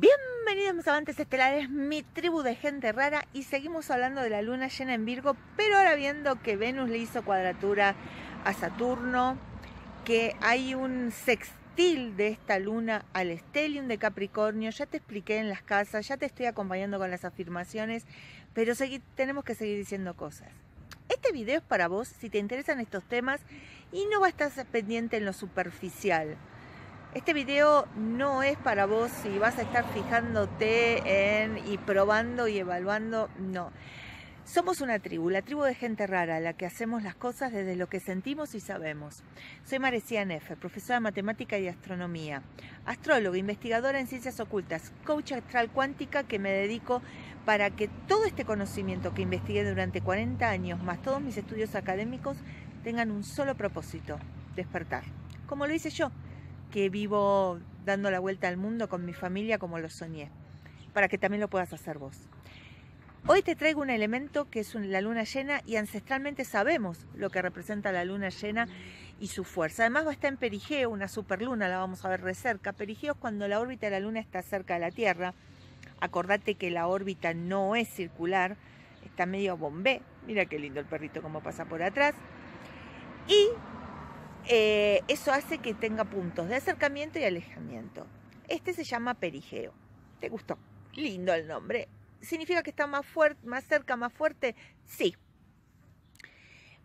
Bienvenidos mis amantes estelares, mi tribu de gente rara y seguimos hablando de la luna llena en Virgo, pero ahora viendo que Venus le hizo cuadratura a Saturno, que hay un sextil de esta luna al estelium de Capricornio, ya te expliqué en las casas, ya te estoy acompañando con las afirmaciones, pero tenemos que seguir diciendo cosas. Este video es para vos si te interesan estos temas y no vas a estar pendiente en lo superficial este video no es para vos si vas a estar fijándote en y probando y evaluando, no. Somos una tribu, la tribu de gente rara, la que hacemos las cosas desde lo que sentimos y sabemos. Soy Marecía Nefe, profesora de matemática y astronomía, astróloga, investigadora en ciencias ocultas, coach astral cuántica que me dedico para que todo este conocimiento que investigué durante 40 años, más todos mis estudios académicos, tengan un solo propósito, despertar. Como lo hice yo, que vivo dando la vuelta al mundo con mi familia como lo soñé, para que también lo puedas hacer vos. Hoy te traigo un elemento que es la luna llena y ancestralmente sabemos lo que representa la luna llena y su fuerza. Además va a estar en perigeo, una superluna, la vamos a ver de cerca. Perigeo es cuando la órbita de la luna está cerca de la Tierra. Acordate que la órbita no es circular, está medio bombé. Mira qué lindo el perrito como pasa por atrás. Y eh, eso hace que tenga puntos de acercamiento y alejamiento. Este se llama perigeo. ¿Te gustó? Lindo el nombre. ¿Significa que está más, más cerca, más fuerte? Sí.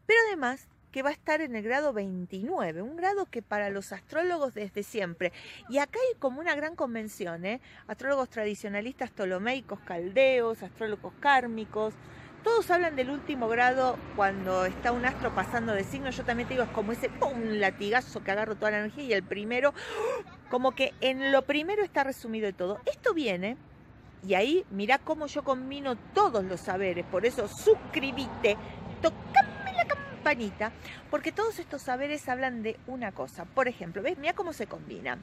Pero además que va a estar en el grado 29, un grado que para los astrólogos desde siempre, y acá hay como una gran convención, ¿eh? astrólogos tradicionalistas tolomeicos, caldeos, astrólogos kármicos, todos hablan del último grado cuando está un astro pasando de signo. Yo también te digo, es como ese ¡pum! latigazo que agarro toda la energía. Y el primero, como que en lo primero está resumido de todo. Esto viene, y ahí mirá cómo yo combino todos los saberes. Por eso suscribite, tocame la campanita, porque todos estos saberes hablan de una cosa. Por ejemplo, ¿ves? Mira cómo se combina.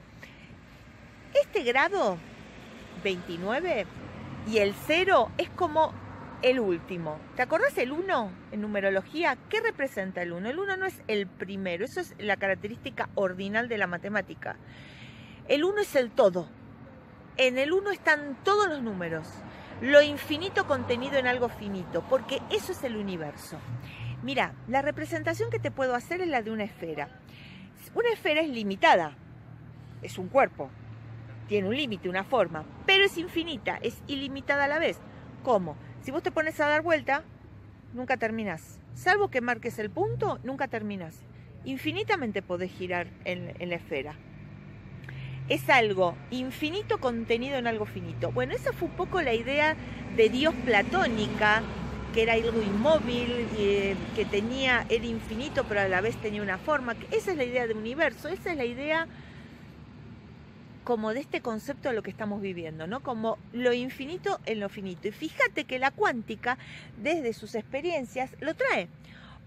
Este grado 29 y el 0 es como el último. ¿Te acordás el 1 en numerología? ¿Qué representa el 1? El 1 no es el primero, eso es la característica ordinal de la matemática. El 1 es el todo. En el 1 están todos los números, lo infinito contenido en algo finito, porque eso es el universo. Mira, la representación que te puedo hacer es la de una esfera. Una esfera es limitada, es un cuerpo, tiene un límite, una forma, pero es infinita, es ilimitada a la vez. ¿Cómo? Si vos te pones a dar vuelta, nunca terminas. Salvo que marques el punto, nunca terminas. Infinitamente podés girar en, la esfera. Es algo infinito contenido en algo finito. Bueno, esa fue un poco la idea de Dios platónica, que era algo inmóvil, eh, que tenía, era infinito, pero a la vez tenía una forma. Esa es la idea del universo, esa es la idea como de este concepto de lo que estamos viviendo, ¿no? Como lo infinito en lo finito. Y fíjate que la cuántica, desde sus experiencias, lo trae,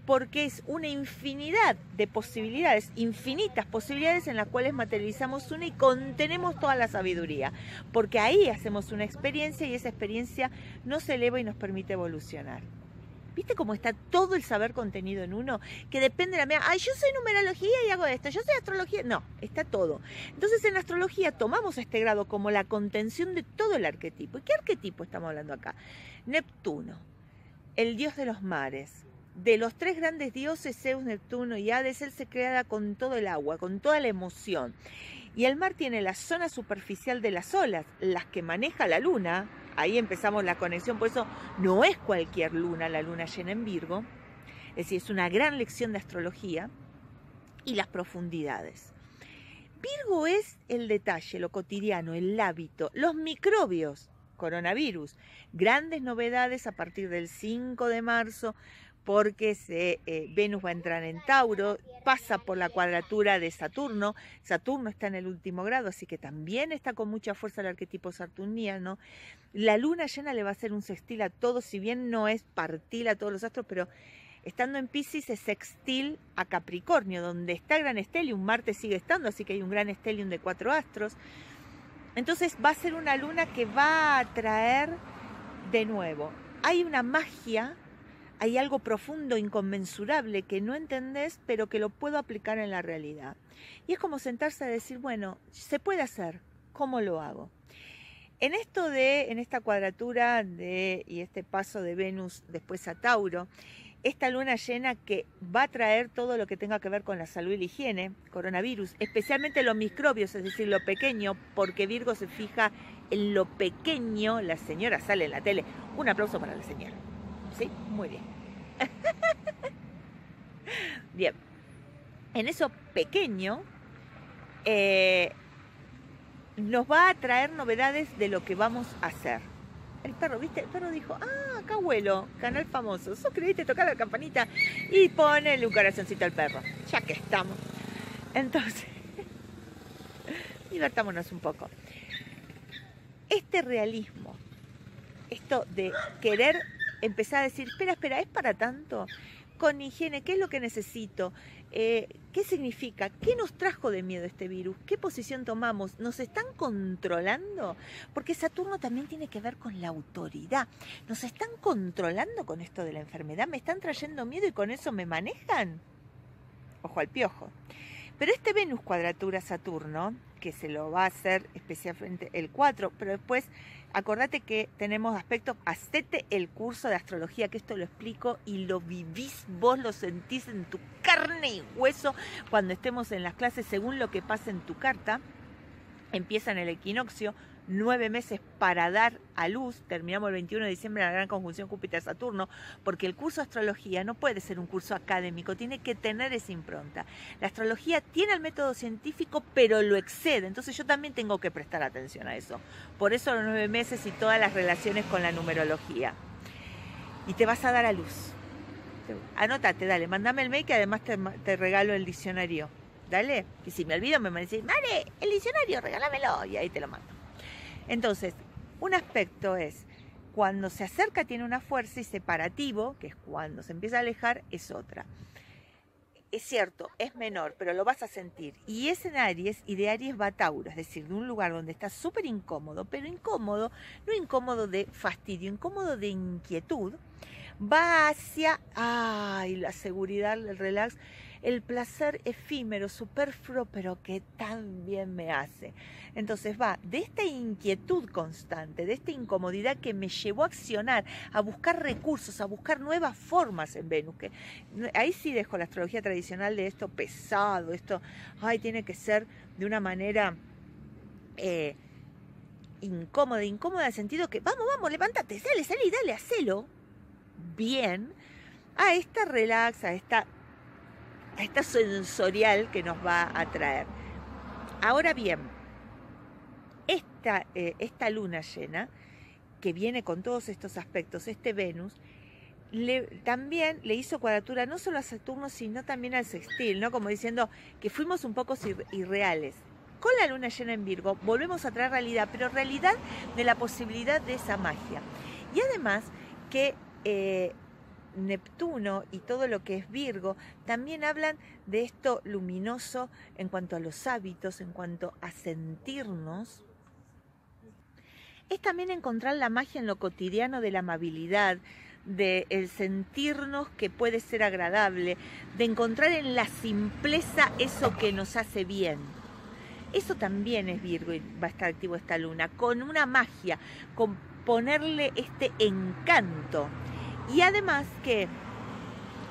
porque es una infinidad de posibilidades, infinitas posibilidades en las cuales materializamos una y contenemos toda la sabiduría, porque ahí hacemos una experiencia y esa experiencia nos eleva y nos permite evolucionar. ¿Viste cómo está todo el saber contenido en uno? Que depende de la mía. Ay, yo soy numerología y hago esto. Yo soy astrología. No, está todo. Entonces en astrología tomamos este grado como la contención de todo el arquetipo. ¿Y qué arquetipo estamos hablando acá? Neptuno, el dios de los mares. De los tres grandes dioses, Zeus, Neptuno y Hades, él se crea con todo el agua, con toda la emoción. Y el mar tiene la zona superficial de las olas, las que maneja la luna, ahí empezamos la conexión, por eso no es cualquier luna la luna llena en Virgo, es decir, es una gran lección de astrología y las profundidades. Virgo es el detalle, lo cotidiano, el hábito, los microbios, coronavirus, grandes novedades a partir del 5 de marzo, porque se, eh, Venus va a entrar en Tauro, pasa por la cuadratura de Saturno, Saturno está en el último grado, así que también está con mucha fuerza el arquetipo saturniano. La luna llena le va a hacer un sextil a todos, si bien no es partil a todos los astros, pero estando en Pisces es sextil a Capricornio, donde está el gran estelium, Marte sigue estando, así que hay un gran estelium de cuatro astros. Entonces va a ser una luna que va a traer de nuevo. Hay una magia hay algo profundo, inconmensurable que no entendés, pero que lo puedo aplicar en la realidad. Y es como sentarse a decir, bueno, se puede hacer, ¿cómo lo hago? En esto de, en esta cuadratura de, y este paso de Venus después a Tauro, esta luna llena que va a traer todo lo que tenga que ver con la salud y la higiene, coronavirus, especialmente los microbios, es decir, lo pequeño, porque Virgo se fija en lo pequeño, la señora sale en la tele. Un aplauso para la señora. ¿Sí? Muy bien. bien. En eso pequeño, eh, nos va a traer novedades de lo que vamos a hacer. El perro, ¿viste? El perro dijo, ah, acá abuelo, canal famoso. ¿Sos creíste tocar la campanita? Y pone un corazoncito al perro. Ya que estamos. Entonces, divertámonos un poco. Este realismo, esto de querer empezar a decir, espera, espera, ¿es para tanto? Con higiene, ¿qué es lo que necesito? Eh, ¿Qué significa? ¿Qué nos trajo de miedo este virus? ¿Qué posición tomamos? ¿Nos están controlando? Porque Saturno también tiene que ver con la autoridad. ¿Nos están controlando con esto de la enfermedad? ¿Me están trayendo miedo y con eso me manejan? Ojo al piojo. Pero este Venus cuadratura Saturno, que se lo va a hacer especialmente el 4, pero después acordate que tenemos aspectos, hacete el curso de astrología, que esto lo explico y lo vivís, vos lo sentís en tu carne y hueso cuando estemos en las clases según lo que pasa en tu carta. Empieza en el equinoccio, nueve meses para dar a luz, terminamos el 21 de diciembre la gran conjunción Júpiter-Saturno, porque el curso de astrología no puede ser un curso académico, tiene que tener esa impronta. La astrología tiene el método científico, pero lo excede, entonces yo también tengo que prestar atención a eso. Por eso los nueve meses y todas las relaciones con la numerología. Y te vas a dar a luz. Anótate, dale, mandame el mail que además te, regalo el diccionario. Dale, y si me olvido me van a decir, Mare, el diccionario, regálamelo, y ahí te lo mando. Entonces, un aspecto es cuando se acerca tiene una fuerza y separativo, que es cuando se empieza a alejar, es otra. Es cierto, es menor, pero lo vas a sentir. Y es en Aries y de Aries va Tauro, es decir, de un lugar donde está súper incómodo, pero incómodo, no incómodo de fastidio, incómodo de inquietud, va hacia, ay, la seguridad, el relax, el placer efímero, superfluo, pero que tan bien me hace. Entonces va de esta inquietud constante, de esta incomodidad que me llevó a accionar, a buscar recursos, a buscar nuevas formas en Venus. Ahí sí dejo la astrología tradicional de esto pesado, esto, ay, tiene que ser de una manera... Eh, incómoda, incómoda en el sentido que, vamos, vamos, levántate, sale, sale y dale, hacelo bien a esta relax, a esta esta sensorial que nos va a traer. Ahora bien, esta, eh, esta luna llena, que viene con todos estos aspectos, este Venus, también le hizo cuadratura no solo a Saturno, sino también al sextil, ¿no? Como diciendo que fuimos un poco irreales. Con la luna llena en Virgo volvemos a traer realidad, pero realidad de la posibilidad de esa magia. Y además que eh, Neptuno y todo lo que es Virgo también hablan de esto luminoso en cuanto a los hábitos, en cuanto a sentirnos. Es también encontrar la magia en lo cotidiano de la amabilidad, de el sentirnos que puede ser agradable, de encontrar en la simpleza eso que nos hace bien. Eso también es Virgo y va a estar activo esta luna, con una magia, con ponerle este encanto y además que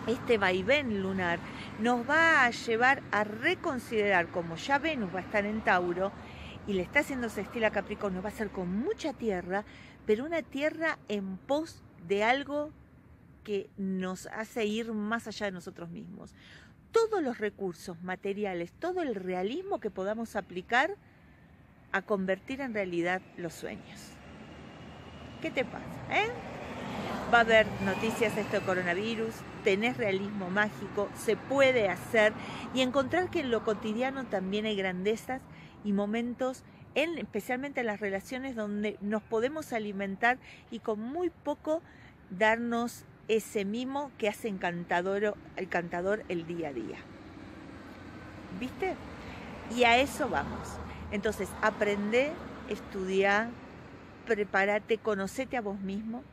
este vaivén lunar nos va a llevar a reconsiderar, como ya Venus va a estar en Tauro y le está haciendo sextil a Capricornio, va a ser con mucha tierra, pero una tierra en pos de algo que nos hace ir más allá de nosotros mismos. Todos los recursos materiales, todo el realismo que podamos aplicar a convertir en realidad los sueños. ¿Qué te pasa? Eh? Va a haber noticias de esto de coronavirus, tenés realismo mágico, se puede hacer y encontrar que en lo cotidiano también hay grandezas y momentos, en, especialmente en las relaciones donde nos podemos alimentar y con muy poco darnos ese mimo que hace encantador, encantador el día a día. ¿Viste? Y a eso vamos. Entonces, aprende, estudia, prepárate, conocete a vos mismo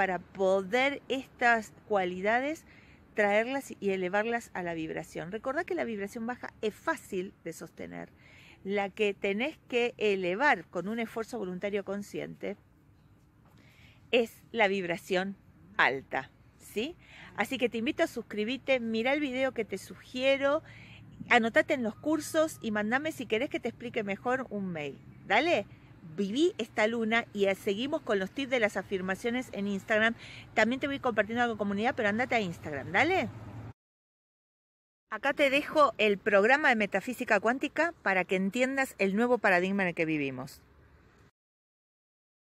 para poder estas cualidades traerlas y elevarlas a la vibración. Recordad que la vibración baja es fácil de sostener. la que tenés que elevar con un esfuerzo voluntario consciente es la vibración alta, ¿sí? Así que te invito a suscribirte, mira el video que te sugiero, anotate en los cursos y mandame si querés que te explique mejor un mail. Dale, viví esta luna y seguimos con los tips de las afirmaciones en Instagram. También te voy compartiendo algo en comunidad, pero andate a Instagram, dale. Acá te dejo el programa de metafísica cuántica para que entiendas el nuevo paradigma en el que vivimos.